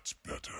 That's better.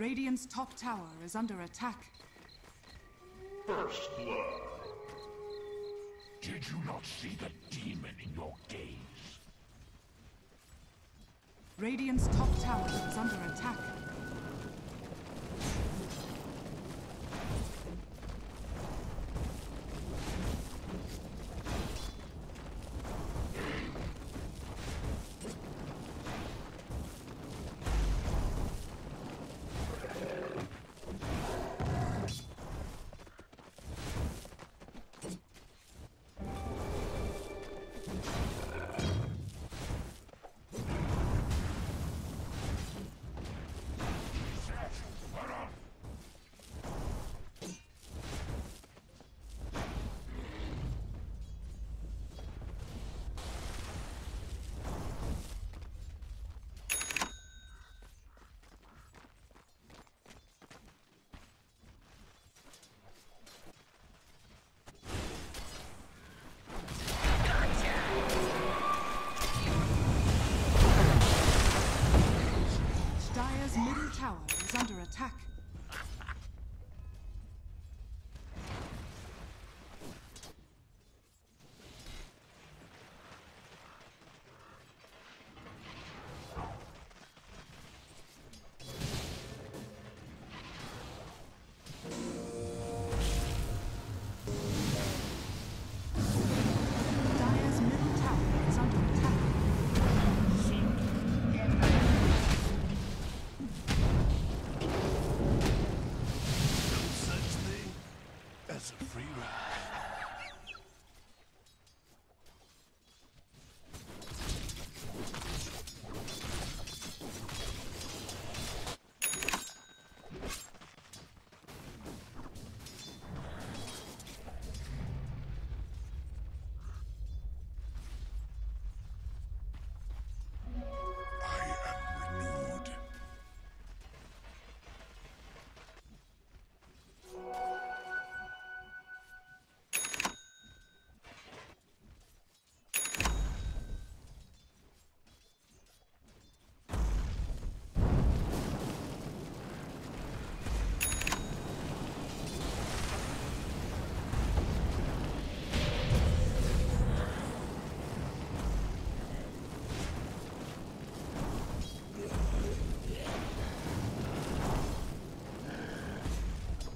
Radiant's top tower is under attack. First blood. Did you not see the demon in your gaze? Radiant's top tower is under attack.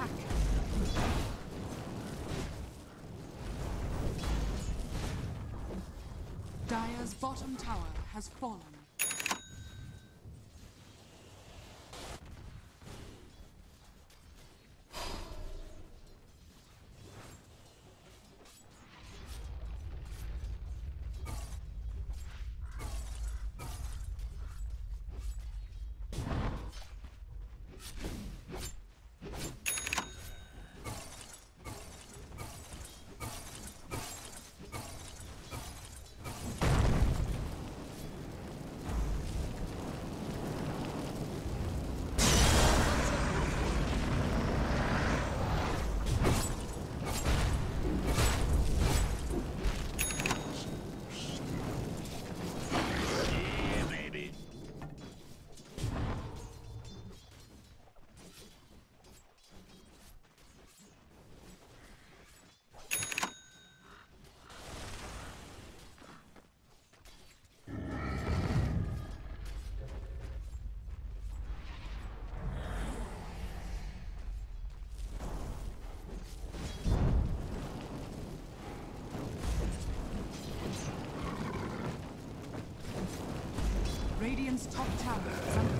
Under. Dire's bottom tower has fallen. Radiant's top tower is under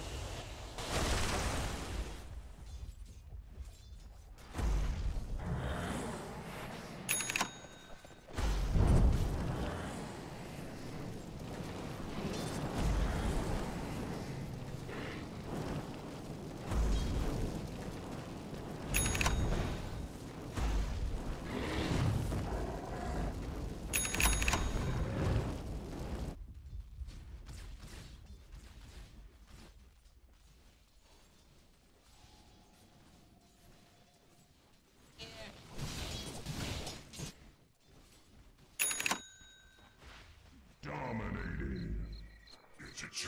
It's.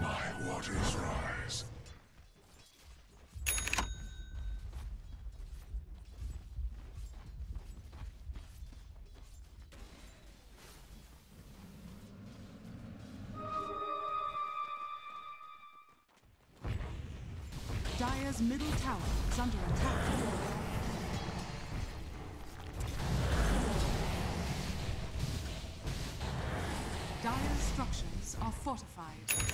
My waters rise. Dire's middle tower is under attack. Fortified.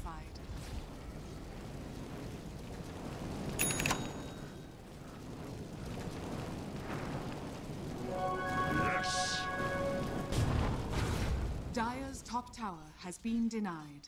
Top tower has been denied.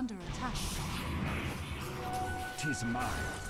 Under attack. Tis mine.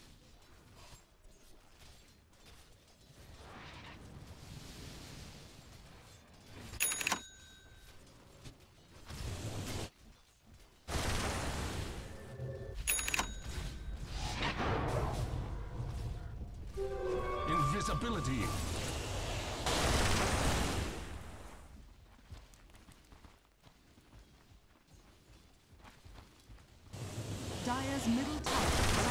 Dire's middle tower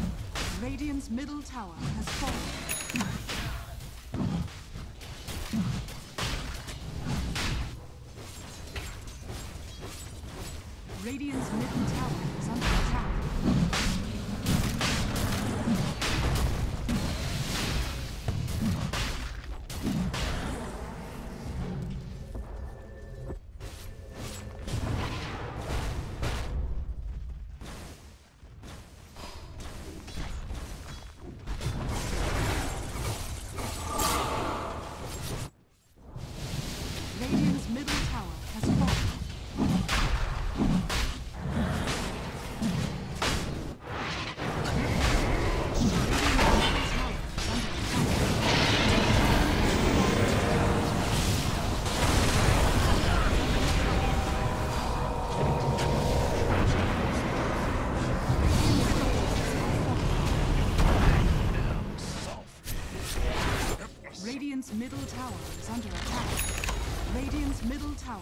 Radiant's middle tower has fallen. Radiant's middle tower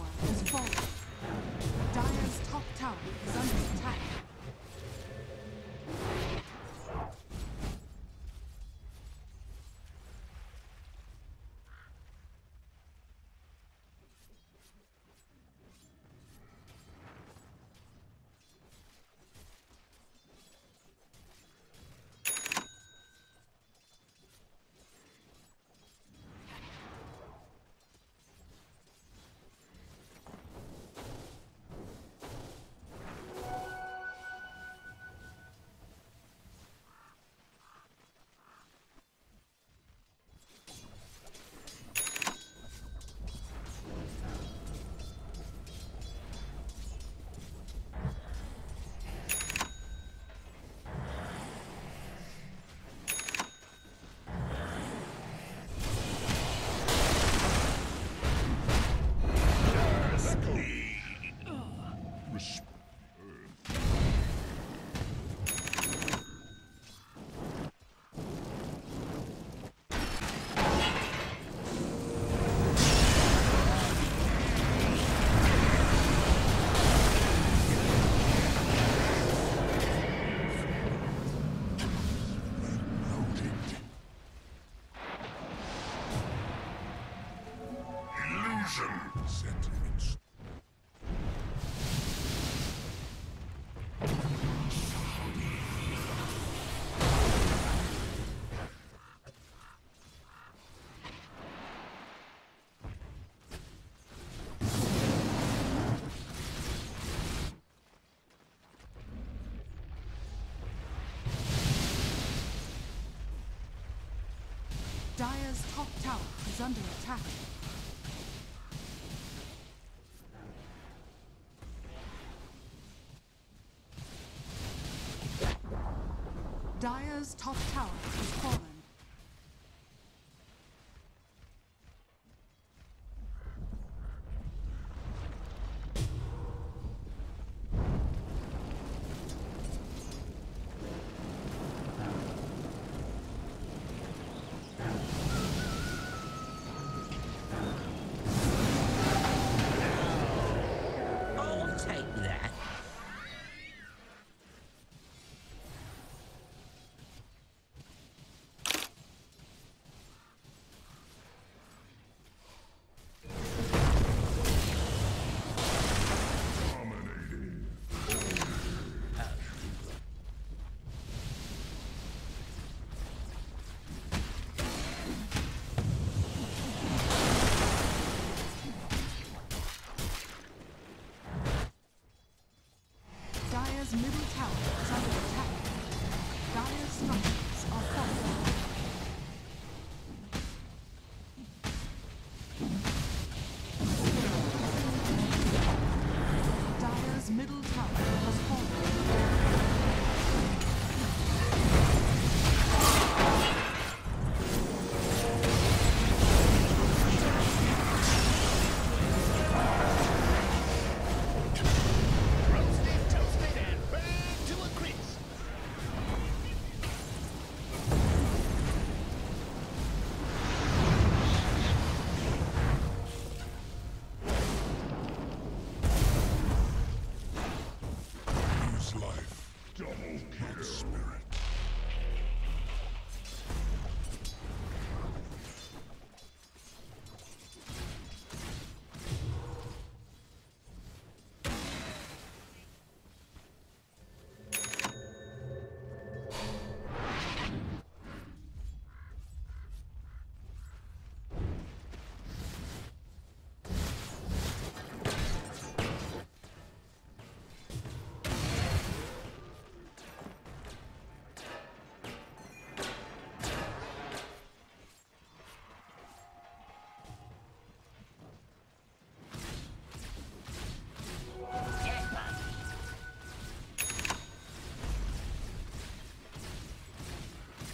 tower Dire's top tower is under attack. Dire's top tower is fallen.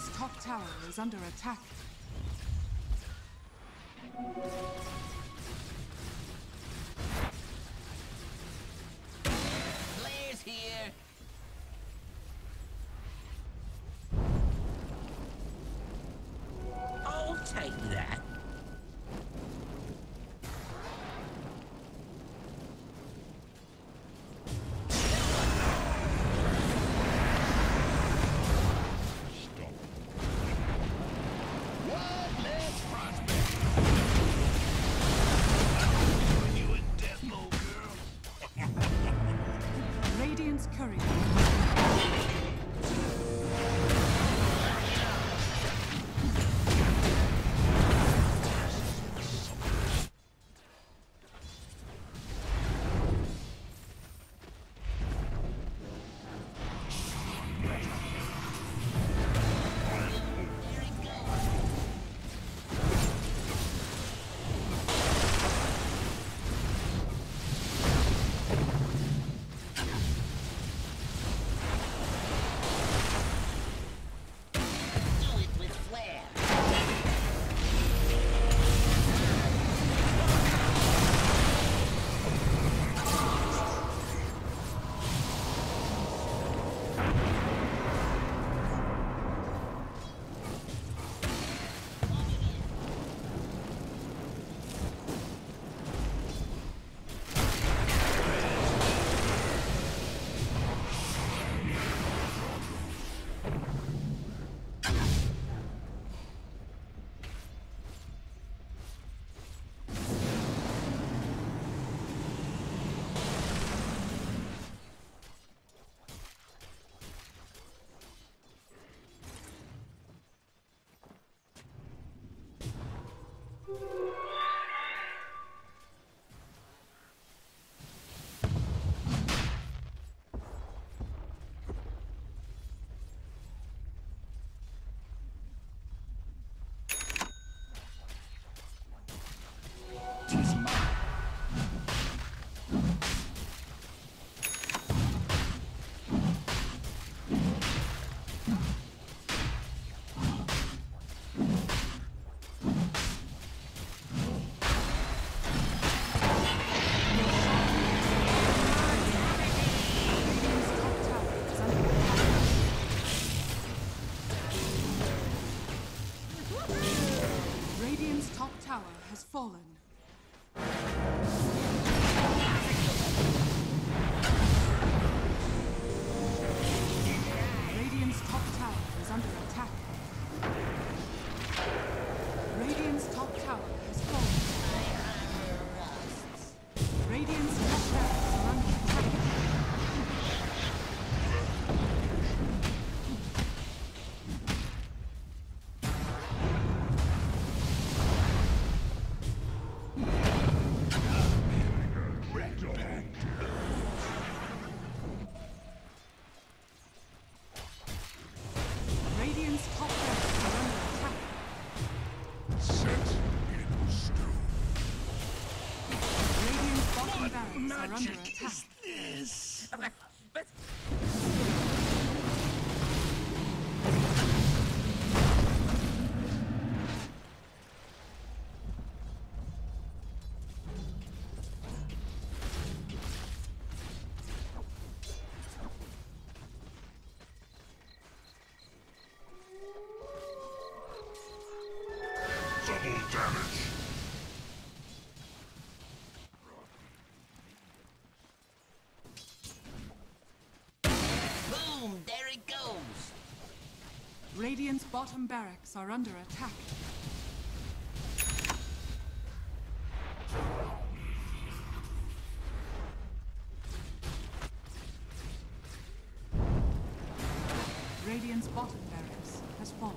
This top tower is under attack. you fallen. full damage. Boom! There it goes! Radiant's bottom barracks are under attack. Radiant's bottom barracks has fallen.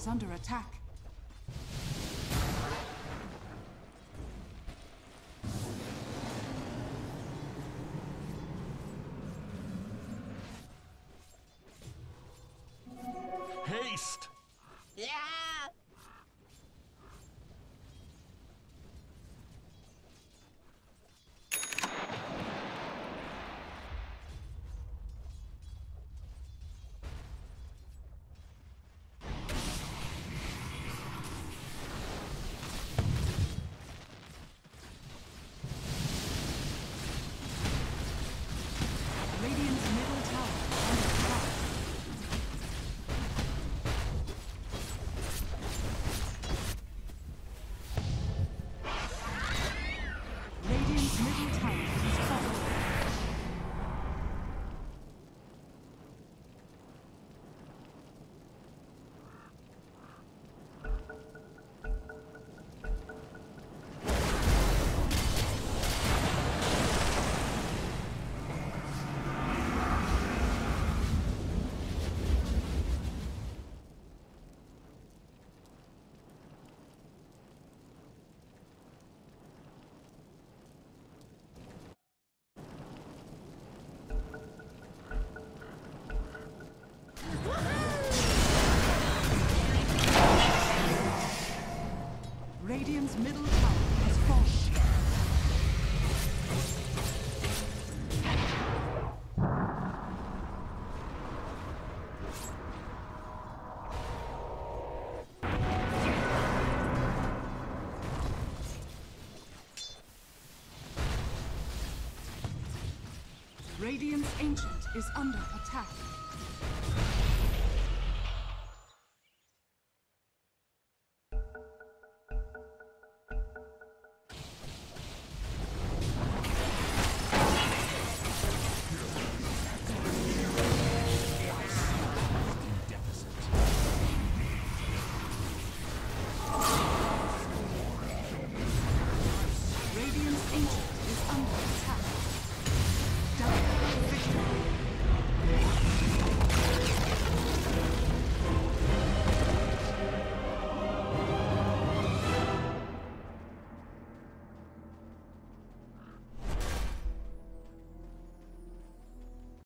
Is under attack. Radiant's middle tower has fallen. Radiant's ancient is under attack.